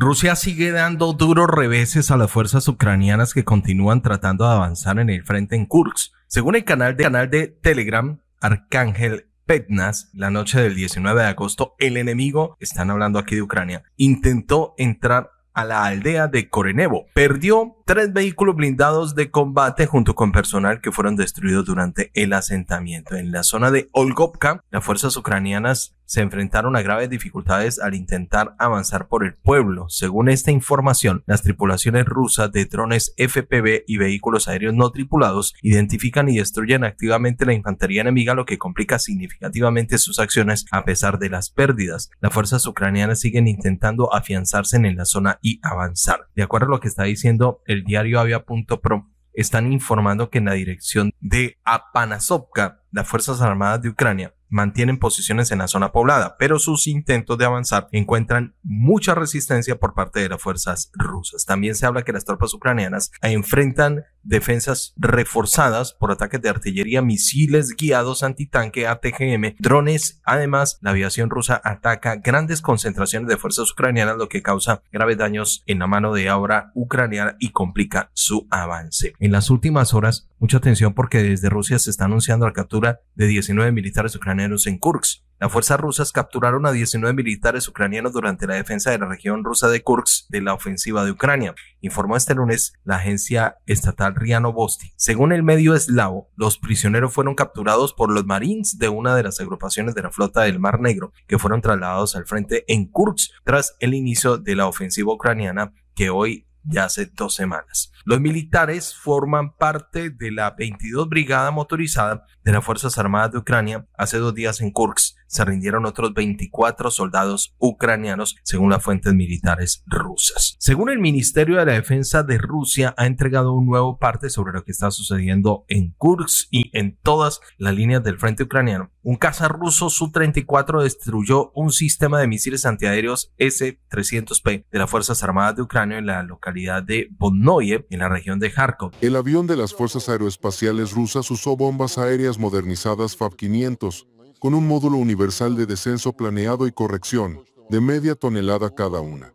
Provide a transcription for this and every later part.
Rusia sigue dando duros reveses a las fuerzas ucranianas que continúan tratando de avanzar en el frente en Kursk. Según el canal de, canal de Telegram, Arcángel Petnas, la noche del 19 de agosto, el enemigo, están hablando aquí de Ucrania, intentó entrar a la aldea de Korenevo. Perdió tres vehículos blindados de combate junto con personal que fueron destruidos durante el asentamiento. En la zona de Olgovka, las fuerzas ucranianas se enfrentaron a graves dificultades al intentar avanzar por el pueblo. Según esta información, las tripulaciones rusas de drones FPV y vehículos aéreos no tripulados identifican y destruyen activamente la infantería enemiga, lo que complica significativamente sus acciones a pesar de las pérdidas. Las fuerzas ucranianas siguen intentando afianzarse en la zona y avanzar. De acuerdo a lo que está diciendo el diario Avia.pro, están informando que en la dirección de Apanasovka, las Fuerzas Armadas de Ucrania mantienen posiciones en la zona poblada, pero sus intentos de avanzar encuentran mucha resistencia por parte de las fuerzas rusas. También se habla que las tropas ucranianas enfrentan defensas reforzadas por ataques de artillería, misiles guiados antitanque ATGM, drones. Además, la aviación rusa ataca grandes concentraciones de fuerzas ucranianas, lo que causa graves daños en la mano de obra ucraniana y complica su avance. En las últimas horas, mucha atención porque desde Rusia se está anunciando la captura de 19 militares ucranianos en Kursk. Las fuerzas rusas capturaron a 19 militares ucranianos durante la defensa de la región rusa de Kursk de la ofensiva de Ucrania, informó este lunes la agencia estatal Riano Bosti. Según el medio eslavo, los prisioneros fueron capturados por los marines de una de las agrupaciones de la flota del Mar Negro, que fueron trasladados al frente en Kursk tras el inicio de la ofensiva ucraniana que hoy ya hace dos semanas. Los militares forman parte de la 22 Brigada Motorizada de las Fuerzas Armadas de Ucrania. Hace dos días en Kursk se rindieron otros 24 soldados ucranianos, según las fuentes militares rusas. Según el Ministerio de la Defensa de Rusia, ha entregado un nuevo parte sobre lo que está sucediendo en Kursk y en todas las líneas del frente ucraniano. Un caza ruso Su-34 destruyó un sistema de misiles antiaéreos S-300P de las Fuerzas Armadas de Ucrania en la localidad de Bonoye, en la región de Kharkov. El avión de las Fuerzas Aeroespaciales rusas usó bombas aéreas modernizadas FAB-500 con un módulo universal de descenso planeado y corrección de media tonelada cada una.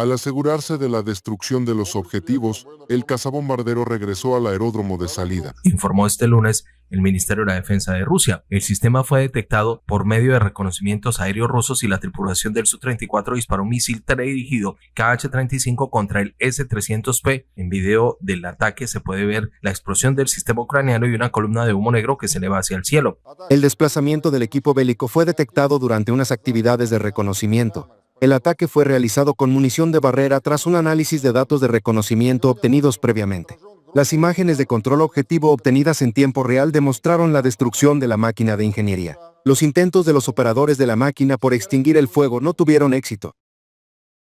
Al asegurarse de la destrucción de los objetivos, el cazabombardero regresó al aeródromo de salida. Informó este lunes el Ministerio de la Defensa de Rusia. El sistema fue detectado por medio de reconocimientos aéreos rusos y la tripulación del Su-34 disparó un misil teledirigido KH-35 contra el S-300P. En video del ataque se puede ver la explosión del sistema ucraniano y una columna de humo negro que se eleva hacia el cielo. El desplazamiento del equipo bélico fue detectado durante unas actividades de reconocimiento. El ataque fue realizado con munición de barrera tras un análisis de datos de reconocimiento obtenidos previamente. Las imágenes de control objetivo obtenidas en tiempo real demostraron la destrucción de la máquina de ingeniería. Los intentos de los operadores de la máquina por extinguir el fuego no tuvieron éxito.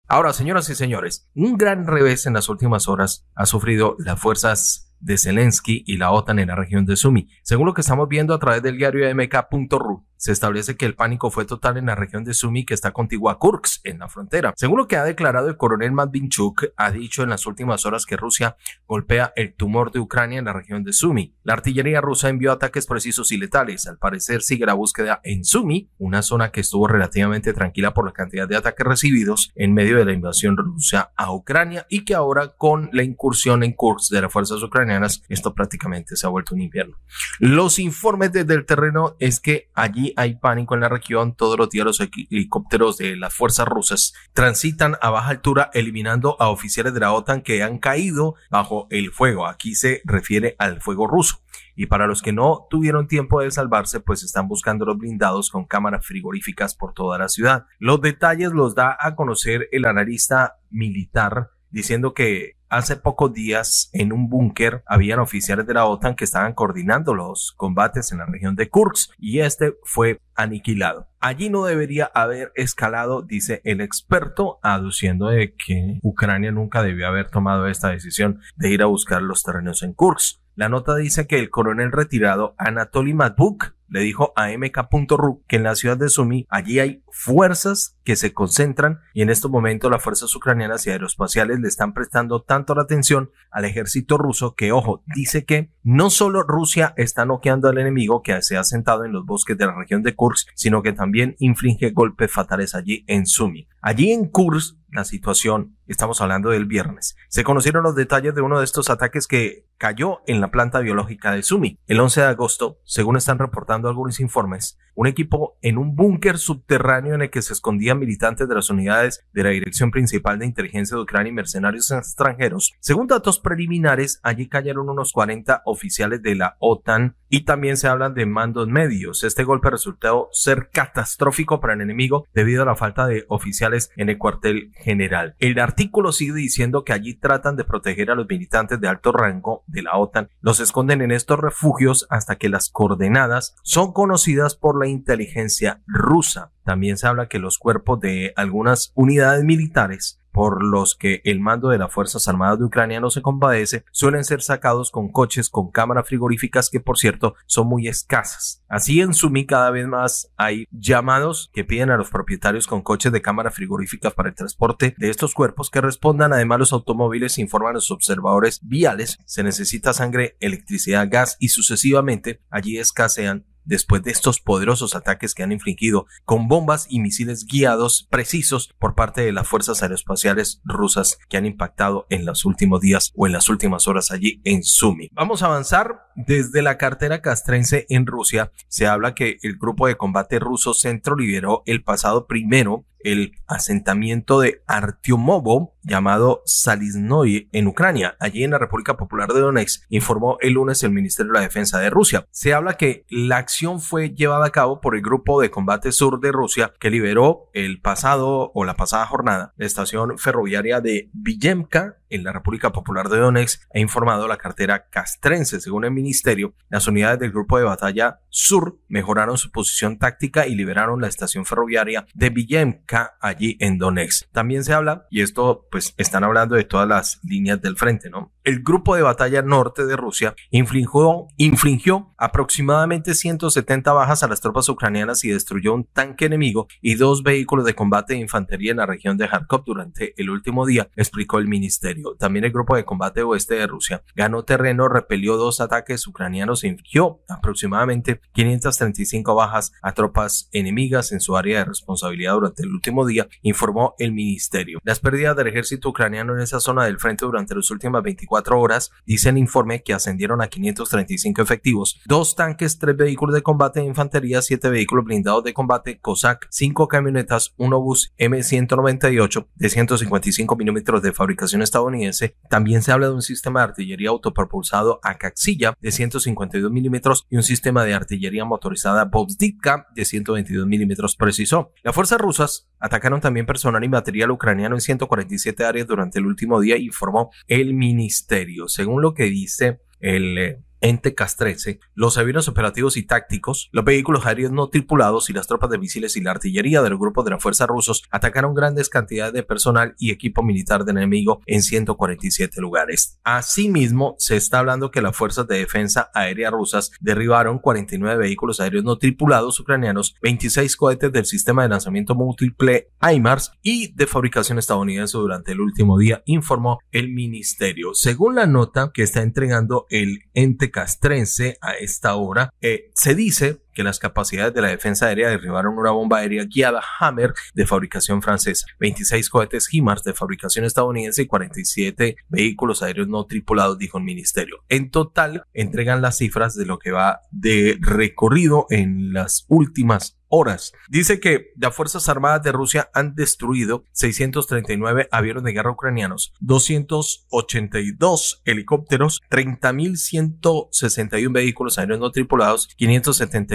Ahora, señoras y señores, un gran revés en las últimas horas ha sufrido las fuerzas de Zelensky y la OTAN en la región de Sumi. Según lo que estamos viendo a través del diario mk.ru, se establece que el pánico fue total en la región de Sumi que está contigua a Kursk, en la frontera. Según lo que ha declarado el coronel Matvinchuk, ha dicho en las últimas horas que Rusia golpea el tumor de Ucrania en la región de Sumi. La artillería rusa envió ataques precisos y letales. Al parecer sigue la búsqueda en Sumi, una zona que estuvo relativamente tranquila por la cantidad de ataques recibidos en medio de la invasión rusa a Ucrania y que ahora con la incursión en Kursk de las fuerzas ucranianas, esto prácticamente se ha vuelto un invierno. Los informes desde el terreno es que allí hay pánico en la región. Todos los días los helicópteros de las fuerzas rusas transitan a baja altura eliminando a oficiales de la OTAN que han caído bajo el fuego. Aquí se refiere al fuego ruso. Y para los que no tuvieron tiempo de salvarse, pues están buscando los blindados con cámaras frigoríficas por toda la ciudad. Los detalles los da a conocer el analista militar diciendo que hace pocos días en un búnker habían oficiales de la OTAN que estaban coordinando los combates en la región de Kursk y este fue aniquilado. Allí no debería haber escalado, dice el experto, aduciendo de que Ucrania nunca debió haber tomado esta decisión de ir a buscar los terrenos en Kursk. La nota dice que el coronel retirado Anatoly Matbuk le dijo a mk.ru que en la ciudad de Sumi allí hay fuerzas que se concentran y en estos momentos las fuerzas ucranianas y aeroespaciales le están prestando tanto la atención al ejército ruso que, ojo, dice que no solo Rusia está noqueando al enemigo que se ha sentado en los bosques de la región de Kursk, sino que también inflige golpes fatales allí en Sumi. Allí en Kursk la situación Estamos hablando del viernes. Se conocieron los detalles de uno de estos ataques que cayó en la planta biológica de Sumi. El 11 de agosto, según están reportando algunos informes, un equipo en un búnker subterráneo en el que se escondían militantes de las unidades de la Dirección Principal de Inteligencia de Ucrania y mercenarios extranjeros. Según datos preliminares, allí cayeron unos 40 oficiales de la OTAN y también se hablan de mandos medios. Este golpe resultó ser catastrófico para el enemigo debido a la falta de oficiales en el cuartel general. El artículo sigue diciendo que allí tratan de proteger a los militantes de alto rango de la OTAN. Los esconden en estos refugios hasta que las coordenadas son conocidas por la inteligencia rusa. También se habla que los cuerpos de algunas unidades militares por los que el mando de las Fuerzas Armadas de Ucrania no se compadece, suelen ser sacados con coches con cámaras frigoríficas que por cierto son muy escasas. Así en Sumi cada vez más hay llamados que piden a los propietarios con coches de cámaras frigoríficas para el transporte de estos cuerpos que respondan además los automóviles informan a los observadores viales se necesita sangre, electricidad, gas y sucesivamente allí escasean después de estos poderosos ataques que han infligido con bombas y misiles guiados precisos por parte de las fuerzas aeroespaciales rusas que han impactado en los últimos días o en las últimas horas allí en Sumi. Vamos a avanzar desde la cartera castrense en Rusia. Se habla que el grupo de combate ruso Centro liberó el pasado primero el asentamiento de Artyomovo llamado Salisnoy en Ucrania, allí en la República Popular de Donetsk, informó el lunes el Ministerio de la Defensa de Rusia. Se habla que la acción fue llevada a cabo por el Grupo de Combate Sur de Rusia que liberó el pasado o la pasada jornada la estación ferroviaria de Villemka en la República Popular de Donetsk, ha informado la cartera castrense. Según el ministerio, las unidades del Grupo de Batalla Sur mejoraron su posición táctica y liberaron la estación ferroviaria de Villemka allí en Donetsk. También se habla, y esto pues están hablando de todas las líneas del frente, ¿no? El grupo de batalla norte de Rusia infligió, infligió aproximadamente 170 bajas a las tropas ucranianas y destruyó un tanque enemigo y dos vehículos de combate de infantería en la región de Kharkov durante el último día, explicó el ministerio. También el grupo de combate oeste de Rusia ganó terreno, repelió dos ataques ucranianos e infligió aproximadamente 535 bajas a tropas enemigas en su área de responsabilidad durante el último día, informó el ministerio. Las pérdidas del ejército ucraniano en esa zona del frente durante las últimas 24 horas, dice el informe que ascendieron a 535 efectivos, dos tanques, tres vehículos de combate de infantería, siete vehículos blindados de combate COSAC, cinco camionetas, un obús M198 de 155 milímetros de fabricación estadounidense. También se habla de un sistema de artillería autopropulsado Akaxilla de 152 milímetros y un sistema de artillería motorizada Bobsditka de 122 milímetros precisó. Las fuerzas rusas atacaron también personal y material ucraniano en 147 áreas durante el último día, informó el ministerio. Según lo que dice el eh, ente castrense, los aviones operativos y tácticos, los vehículos aéreos no tripulados y las tropas de misiles y la artillería del grupo de la fuerza rusos atacaron grandes cantidades de personal y equipo militar del enemigo en 147 lugares. Asimismo, se está hablando que las fuerzas de defensa aérea rusas derribaron 49 vehículos aéreos no tripulados ucranianos, 26 cohetes del sistema de lanzamiento múltiple HIMARS y de fabricación estadounidense durante el último día, informó el ministerio. Según la nota que está entregando el ente castrense a esta hora, eh, se dice que las capacidades de la defensa aérea derribaron una bomba aérea guiada Hammer de fabricación francesa, 26 cohetes HIMARS de fabricación estadounidense y 47 vehículos aéreos no tripulados, dijo el ministerio. En total, entregan las cifras de lo que va de recorrido en las últimas horas. Dice que las Fuerzas Armadas de Rusia han destruido 639 aviones de guerra ucranianos, 282 helicópteros, 30.161 vehículos aéreos no tripulados, 575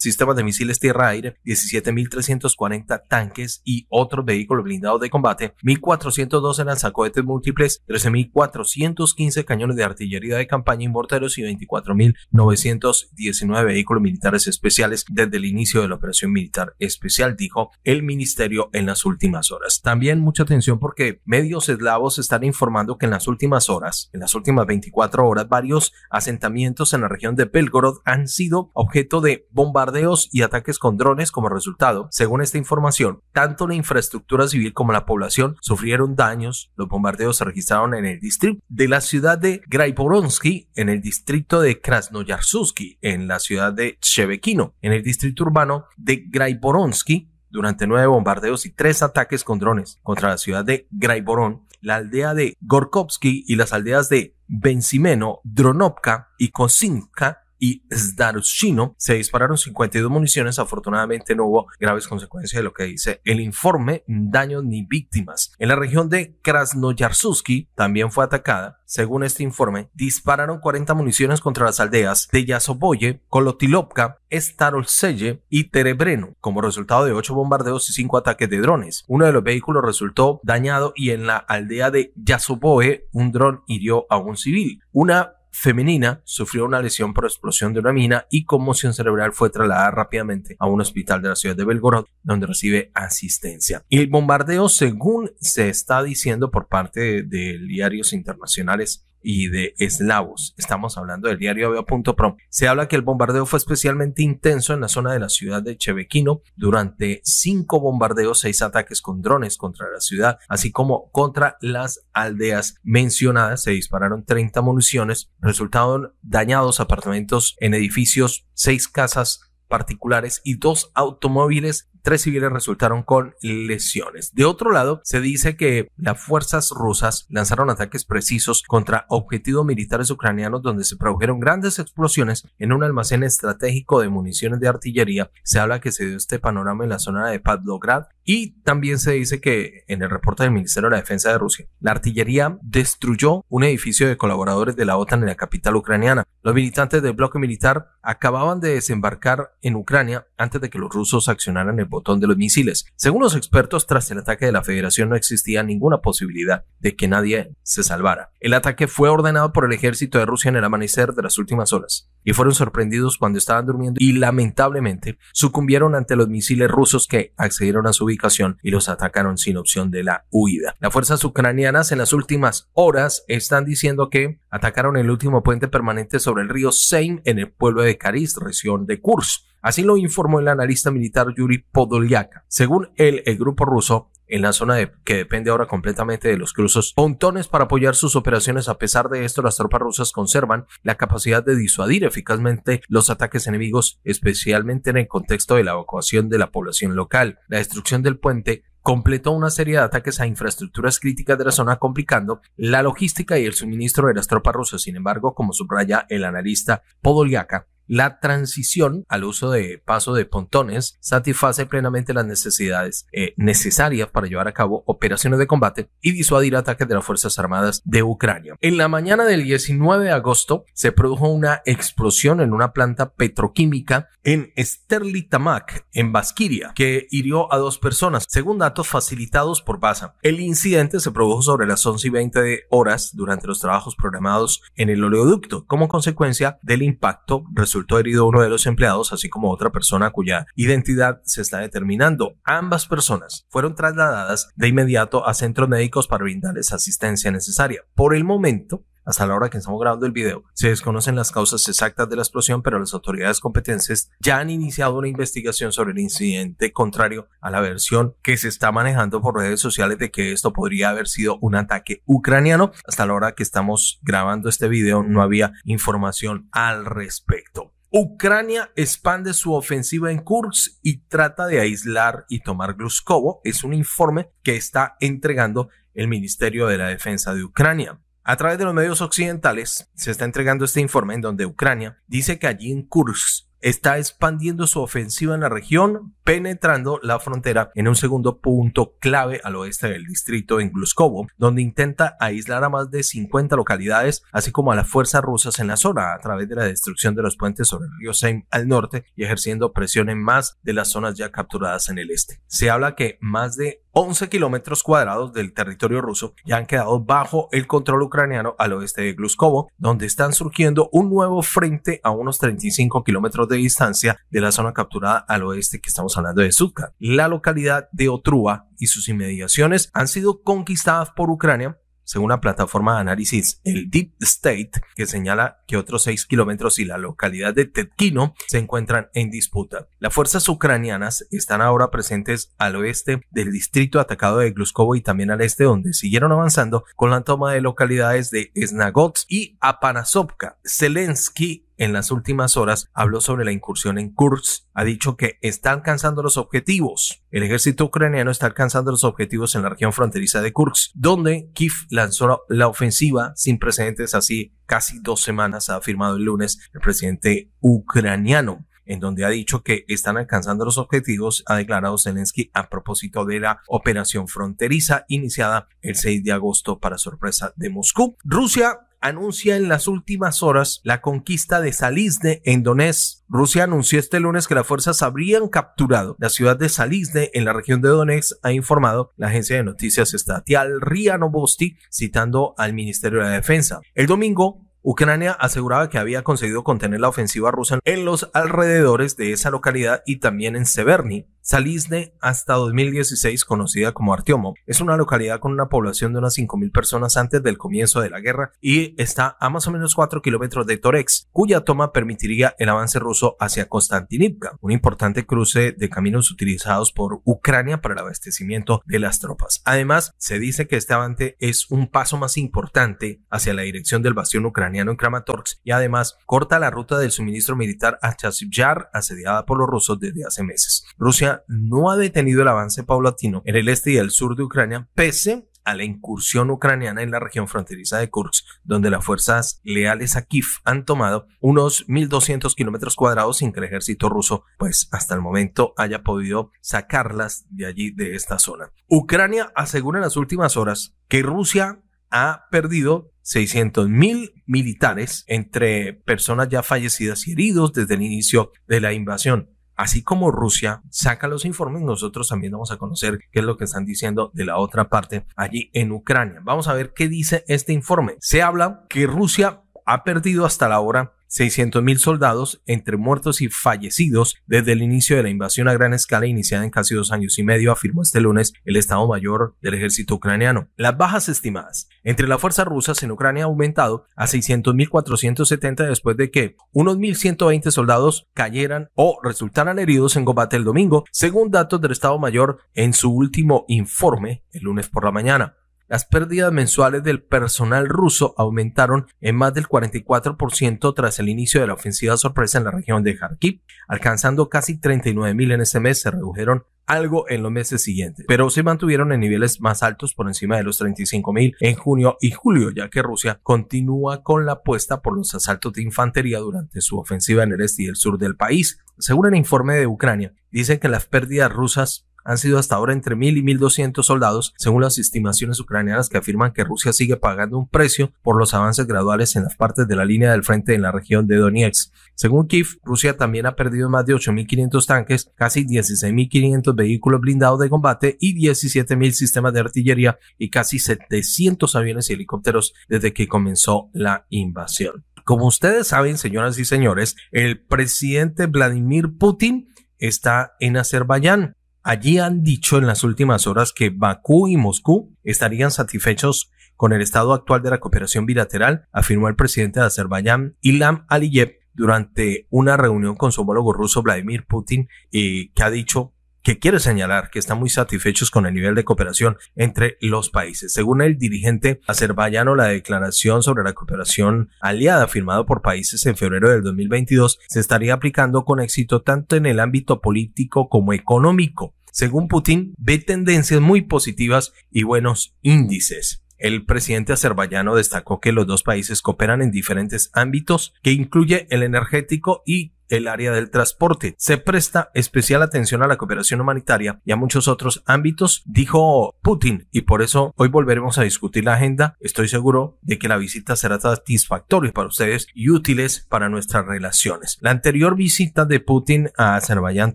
sistemas de misiles tierra-aire, 17.340 tanques y otros vehículos blindados de combate, 1.412 lanzacohetes múltiples, 13.415 cañones de artillería de campaña y morteros y 24.919 vehículos militares especiales desde el inicio de la operación militar especial, dijo el ministerio en las últimas horas. También mucha atención porque medios eslavos están informando que en las últimas horas, en las últimas 24 horas, varios asentamientos en la región de Belgorod han sido objeto de bombardeos y ataques con drones como resultado. Según esta información, tanto la infraestructura civil como la población sufrieron daños. Los bombardeos se registraron en el distrito de la ciudad de Graiboronsky, en el distrito de Krasnoyarsuski, en la ciudad de Chevekino, en el distrito urbano de Graiboronsky durante nueve bombardeos y tres ataques con drones contra la ciudad de Graiborón, la aldea de Gorkovsky y las aldeas de Benzimeno, Dronovka y Kosinka y Zdarushino se dispararon 52 municiones. Afortunadamente no hubo graves consecuencias de lo que dice el informe, daños ni víctimas. En la región de Krasnoyarsuski también fue atacada. Según este informe, dispararon 40 municiones contra las aldeas de Yasoboye, Kolotilovka, Starolseye y Terebreno, como resultado de 8 bombardeos y 5 ataques de drones. Uno de los vehículos resultó dañado y en la aldea de Yasoboye un dron hirió a un civil. Una femenina sufrió una lesión por explosión de una mina y conmoción cerebral fue trasladada rápidamente a un hospital de la ciudad de Belgorod donde recibe asistencia. Y el bombardeo, según se está diciendo por parte de diarios internacionales, y de eslavos. Estamos hablando del diario Avia.pro. Se habla que el bombardeo fue especialmente intenso en la zona de la ciudad de Chevequino durante cinco bombardeos, seis ataques con drones contra la ciudad, así como contra las aldeas mencionadas. Se dispararon 30 municiones, resultaron dañados apartamentos en edificios, seis casas particulares y dos automóviles tres civiles resultaron con lesiones. De otro lado, se dice que las fuerzas rusas lanzaron ataques precisos contra objetivos militares ucranianos donde se produjeron grandes explosiones en un almacén estratégico de municiones de artillería. Se habla que se dio este panorama en la zona de Pavlograd y también se dice que en el reporte del Ministerio de Defensa de Rusia, la artillería destruyó un edificio de colaboradores de la OTAN en la capital ucraniana. Los militantes del bloque militar acababan de desembarcar en Ucrania antes de que los rusos accionaran el botón de los misiles. Según los expertos, tras el ataque de la Federación no existía ninguna posibilidad de que nadie se salvara. El ataque fue ordenado por el ejército de Rusia en el amanecer de las últimas horas y fueron sorprendidos cuando estaban durmiendo y lamentablemente sucumbieron ante los misiles rusos que accedieron a su ubicación y los atacaron sin opción de la huida. Las fuerzas ucranianas en las últimas horas están diciendo que atacaron el último puente permanente sobre el río Seim en el pueblo de Karis, región de Kursk. Así lo informó el analista militar Yuri Podolyaka. Según él, el grupo ruso en la zona que depende ahora completamente de los cruzos, pontones para apoyar sus operaciones. A pesar de esto, las tropas rusas conservan la capacidad de disuadir eficazmente los ataques enemigos, especialmente en el contexto de la evacuación de la población local. La destrucción del puente completó una serie de ataques a infraestructuras críticas de la zona, complicando la logística y el suministro de las tropas rusas. Sin embargo, como subraya el analista Podolyaka, la transición al uso de paso de pontones satisface plenamente las necesidades eh, necesarias para llevar a cabo operaciones de combate y disuadir ataques de las Fuerzas Armadas de Ucrania. En la mañana del 19 de agosto se produjo una explosión en una planta petroquímica en Sterlitamak, en Basquiria, que hirió a dos personas, según datos facilitados por BASA. El incidente se produjo sobre las 11 y 20 horas durante los trabajos programados en el oleoducto, como consecuencia del impacto resultado resultó herido uno de los empleados, así como otra persona cuya identidad se está determinando. Ambas personas fueron trasladadas de inmediato a centros médicos para brindarles asistencia necesaria. Por el momento, hasta la hora que estamos grabando el video, se desconocen las causas exactas de la explosión, pero las autoridades competentes ya han iniciado una investigación sobre el incidente contrario a la versión que se está manejando por redes sociales de que esto podría haber sido un ataque ucraniano. Hasta la hora que estamos grabando este video no había información al respecto. Ucrania expande su ofensiva en Kursk y trata de aislar y tomar Gluskovo. Es un informe que está entregando el Ministerio de la Defensa de Ucrania. A través de los medios occidentales se está entregando este informe en donde Ucrania dice que allí en Kursk está expandiendo su ofensiva en la región, penetrando la frontera en un segundo punto clave al oeste del distrito en Gluskovo, donde intenta aislar a más de 50 localidades, así como a las fuerzas rusas en la zona, a través de la destrucción de los puentes sobre el río Seim al norte y ejerciendo presión en más de las zonas ya capturadas en el este. Se habla que más de 11 kilómetros cuadrados del territorio ruso ya han quedado bajo el control ucraniano al oeste de Gluskovo, donde están surgiendo un nuevo frente a unos 35 kilómetros de distancia de la zona capturada al oeste que estamos hablando de Sutka. La localidad de Otrua y sus inmediaciones han sido conquistadas por Ucrania según la plataforma de análisis el Deep State, que señala que otros 6 kilómetros y la localidad de Tetkino se encuentran en disputa. Las fuerzas ucranianas están ahora presentes al oeste del distrito atacado de Gluskovo y también al este, donde siguieron avanzando con la toma de localidades de Snagots y Apanasovka. Zelensky en las últimas horas habló sobre la incursión en Kursk. Ha dicho que está alcanzando los objetivos. El ejército ucraniano está alcanzando los objetivos en la región fronteriza de Kursk, donde Kiev lanzó la ofensiva sin precedentes así casi dos semanas, ha afirmado el lunes el presidente ucraniano en donde ha dicho que están alcanzando los objetivos, ha declarado Zelensky a propósito de la operación fronteriza iniciada el 6 de agosto para sorpresa de Moscú. Rusia anuncia en las últimas horas la conquista de Salizne en Donetsk. Rusia anunció este lunes que las fuerzas habrían capturado la ciudad de Salizne en la región de Donetsk, ha informado la agencia de noticias estatal RIA Novosti, citando al Ministerio de la Defensa. El domingo, Ucrania aseguraba que había conseguido contener la ofensiva rusa en los alrededores de esa localidad y también en Severny, Salizne, hasta 2016 conocida como Artiomo, es una localidad con una población de unas 5.000 personas antes del comienzo de la guerra y está a más o menos 4 kilómetros de Torex, cuya toma permitiría el avance ruso hacia Konstantinivka, un importante cruce de caminos utilizados por Ucrania para el abastecimiento de las tropas. Además, se dice que este avance es un paso más importante hacia la dirección del bastión ucraniano en Kramatorsk y además corta la ruta del suministro militar a Chasivyar asediada por los rusos desde hace meses. Rusia no ha detenido el avance paulatino en el este y el sur de Ucrania, pese a la incursión ucraniana en la región fronteriza de Kursk, donde las fuerzas leales a Kiev han tomado unos 1.200 kilómetros cuadrados sin que el ejército ruso, pues hasta el momento, haya podido sacarlas de allí, de esta zona. Ucrania asegura en las últimas horas que Rusia ha perdido 600.000 militares entre personas ya fallecidas y heridos desde el inicio de la invasión así como Rusia saca los informes, nosotros también vamos a conocer qué es lo que están diciendo de la otra parte allí en Ucrania. Vamos a ver qué dice este informe. Se habla que Rusia ha perdido hasta la hora 600.000 soldados entre muertos y fallecidos desde el inicio de la invasión a gran escala iniciada en casi dos años y medio, afirmó este lunes el Estado Mayor del ejército ucraniano. Las bajas estimadas entre las fuerzas rusas en Ucrania han aumentado a 600.470 después de que unos 1.120 soldados cayeran o resultaran heridos en combate el domingo, según datos del Estado Mayor en su último informe el lunes por la mañana. Las pérdidas mensuales del personal ruso aumentaron en más del 44% tras el inicio de la ofensiva sorpresa en la región de Kharkiv, alcanzando casi 39.000 en ese mes, se redujeron algo en los meses siguientes, pero se mantuvieron en niveles más altos por encima de los 35.000 en junio y julio, ya que Rusia continúa con la apuesta por los asaltos de infantería durante su ofensiva en el este y el sur del país. Según el informe de Ucrania, dicen que las pérdidas rusas han sido hasta ahora entre 1.000 y 1.200 soldados, según las estimaciones ucranianas que afirman que Rusia sigue pagando un precio por los avances graduales en las partes de la línea del frente en la región de Donetsk. Según Kiev, Rusia también ha perdido más de 8.500 tanques, casi 16.500 vehículos blindados de combate y 17.000 sistemas de artillería y casi 700 aviones y helicópteros desde que comenzó la invasión. Como ustedes saben, señoras y señores, el presidente Vladimir Putin está en Azerbaiyán. Allí han dicho en las últimas horas que Bakú y Moscú estarían satisfechos con el estado actual de la cooperación bilateral, afirmó el presidente de Azerbaiyán, Ilham Aliyev, durante una reunión con su homólogo ruso Vladimir Putin, y que ha dicho que quiere señalar que están muy satisfechos con el nivel de cooperación entre los países. Según el dirigente azerbaiyano, la declaración sobre la cooperación aliada firmada por países en febrero del 2022 se estaría aplicando con éxito tanto en el ámbito político como económico. Según Putin, ve tendencias muy positivas y buenos índices. El presidente azerbaiyano destacó que los dos países cooperan en diferentes ámbitos, que incluye el energético y el área del transporte. Se presta especial atención a la cooperación humanitaria y a muchos otros ámbitos, dijo Putin, y por eso hoy volveremos a discutir la agenda. Estoy seguro de que la visita será satisfactoria para ustedes y útiles para nuestras relaciones. La anterior visita de Putin a Azerbaiyán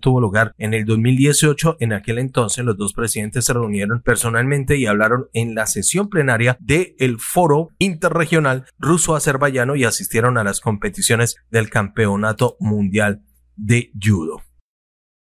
tuvo lugar en el 2018. En aquel entonces los dos presidentes se reunieron personalmente y hablaron en la sesión plenaria del el foro interregional ruso-azerbaiyano y asistieron a las competiciones del campeonato mundial mundial de judo.